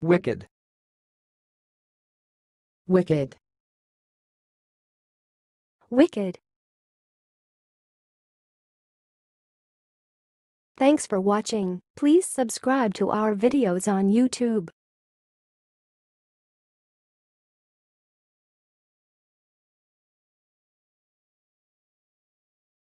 Wicked. Wicked. Wicked. Thanks for watching. Please subscribe to our videos on YouTube.